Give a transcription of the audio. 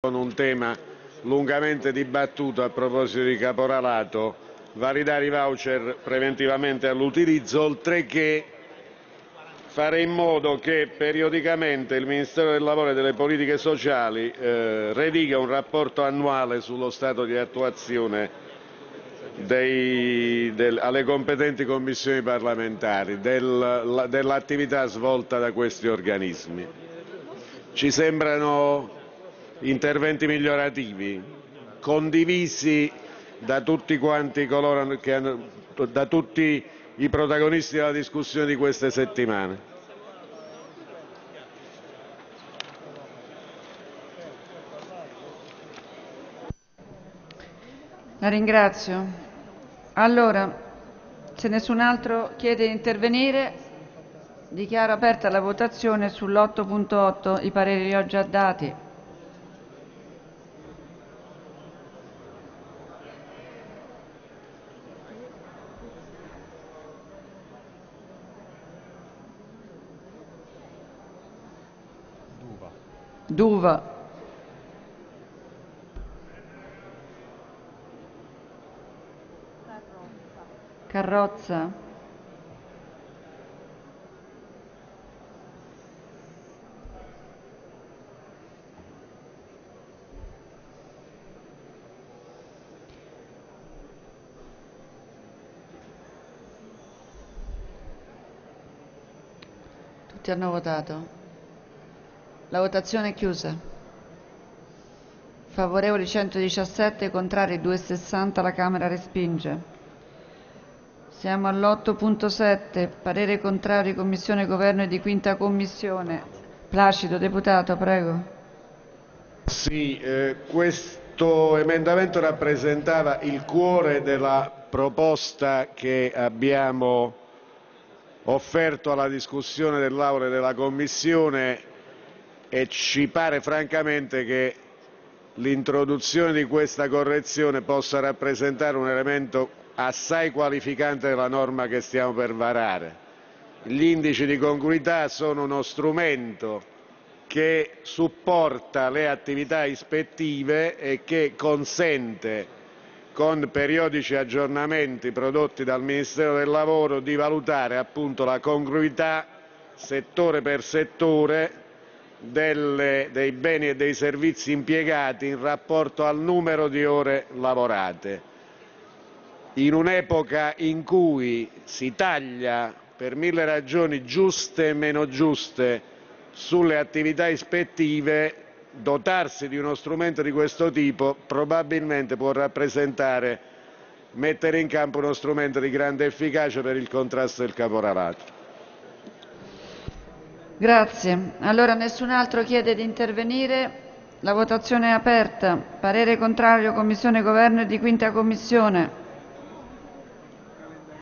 con un tema lungamente dibattuto a proposito di caporalato, validare i voucher preventivamente all'utilizzo, oltre che fare in modo che periodicamente il Ministero del Lavoro e delle Politiche Sociali eh, rediga un rapporto annuale sullo stato di attuazione dei, del, alle competenti commissioni parlamentari del, dell'attività svolta da questi organismi. Ci sembrano interventi migliorativi, condivisi da tutti coloro che hanno, da tutti i protagonisti della discussione di queste settimane. La ringrazio. Allora, se nessun altro chiede di intervenire, dichiaro aperta la votazione sull'8.8. I pareri li ho già dati. Duva. Carrozza. Tutti hanno votato. La votazione è chiusa. Favorevoli 117, contrari 260, la Camera respinge. Siamo all'8.7, parere contrario Commissione Governo e di Quinta Commissione. Placido, Deputato, prego. Sì, eh, questo emendamento rappresentava il cuore della proposta che abbiamo offerto alla discussione dell'Aula e della Commissione e ci pare francamente che l'introduzione di questa correzione possa rappresentare un elemento assai qualificante della norma che stiamo per varare. Gli indici di congruità sono uno strumento che supporta le attività ispettive e che consente, con periodici aggiornamenti prodotti dal Ministero del Lavoro, di valutare appunto la congruità settore per settore delle, dei beni e dei servizi impiegati in rapporto al numero di ore lavorate. In un'epoca in cui si taglia per mille ragioni giuste e meno giuste sulle attività ispettive, dotarsi di uno strumento di questo tipo probabilmente può rappresentare mettere in campo uno strumento di grande efficacia per il contrasto del caporalato. Grazie. Allora nessun altro chiede di intervenire. La votazione è aperta. Parere contrario Commissione Governo e di Quinta Commissione.